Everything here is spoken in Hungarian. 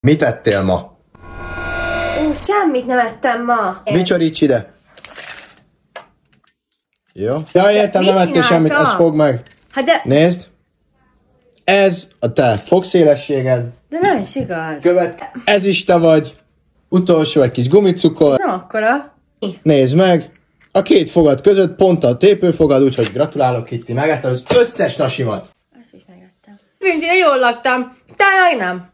Mit ettél ma? Ó, semmit nem ettem ma. Vicsoríts ide! Jó. Ja, értem, nem ettél semmit, ezt fogd meg. Hát de, Nézd. Ez a te fogszélességed. de nem is igaz. Követ, ez is te vagy. Utolsó egy kis gumicukor. Nem akkora. Nézd meg. A két fogad között pont a tépőfogad, úgyhogy gratulálok Kitty, megetted az összes nasimat. Ezt is megettem. Nincs, én jól laktam. Te nem.